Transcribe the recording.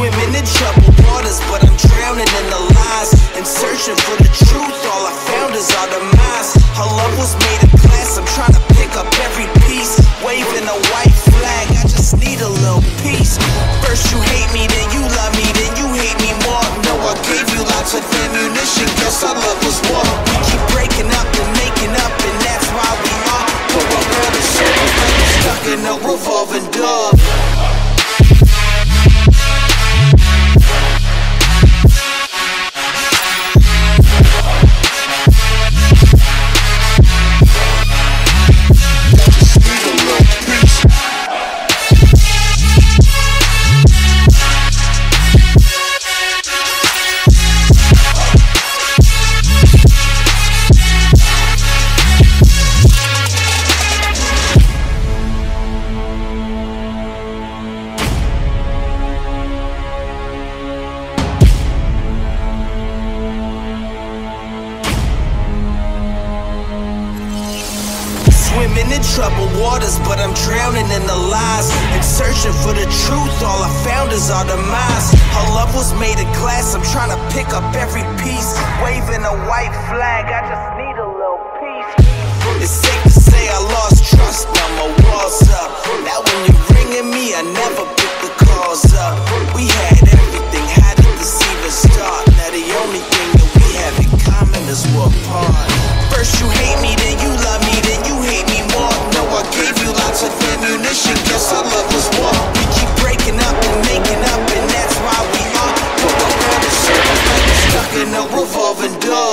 in troubled waters, but I'm drowning in the lies and searching for the truth. All I found is our demise. Her love was made of glass. I'm trying to pick up every piece, waving a white flag. I just need a little peace. First you hate me, then you love me, then you hate me more. No, I gave you lots of ammunition. Guess our love was war. We keep breaking up and making up, and that's why we are. But our world stuck in a revolving door. Swimming in troubled waters, but I'm drowning in the lies and searching for the truth. All I found is our demise. Her love was made of glass. I'm trying to pick up every piece, waving a white flag. I just need a little peace. It's safe to say I lost trust. revolving door.